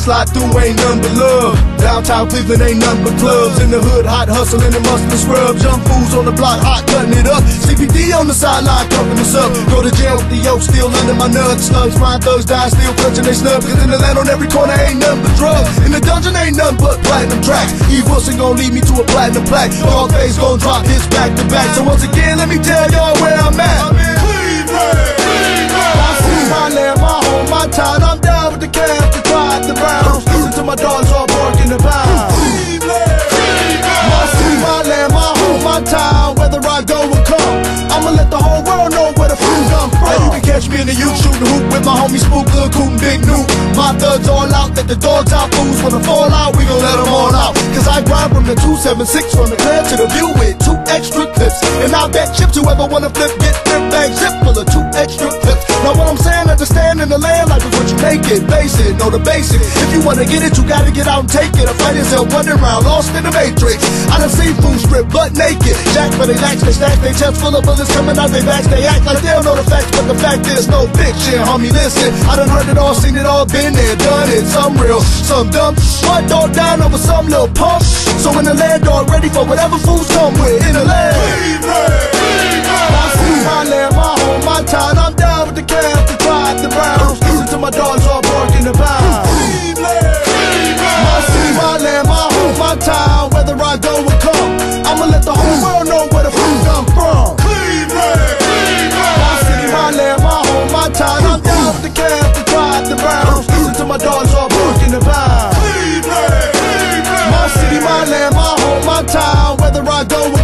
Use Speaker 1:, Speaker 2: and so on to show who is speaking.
Speaker 1: slide through ain't none but love. Downtown Cleveland ain't none but clubs. In the hood, hot hustling and mustard scrubs. Young fools on the block, hot cutting it up. CPD on the sideline, pumping us up. Go to jail with the yoke still under my nuts. Slugs flying, thugs dying, still clutching they snub. Cause in the land on every corner ain't none but drugs. In the dungeon ain't none but platinum tracks. Eve Wilson gon' lead me to a platinum plaque. Dog face gon' drop hits back to back. So once again, let me tell y'all where I'm at. My. Whether I go or come, I'ma let the whole world know where the food come from. And you can catch me in the youth shooting hoop with my homie Spook, Lil Coot, and Big Noop. My thugs all out, let the dogs out, fools wanna fall out. We gon' let them all out. Cause I grind from the 276 from the club to the view with two extra clips. And I bet chips whoever wanna flip, get flip bag zip full of two extra clips. Now what I'm saying, understand in the land life is what you make it. Base it, know the basic. If you wanna get it, you gotta get out and take it. I find yourself running around, lost in the matrix. I done seen fools strip butt naked. Jack for they lacks, they stack, they chest full of bullets coming out they backs. They act like they don't know the facts, but the fact is no fiction, homie. Listen, I done heard it all, seen it all, been there, done it. Some real, some dumb. One dog down over some little punk. So in the land, dog ready for whatever fools come with in the land. I land my home, my town, whether I go